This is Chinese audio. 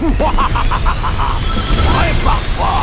哇哈哈哈哈哈哈！太棒了。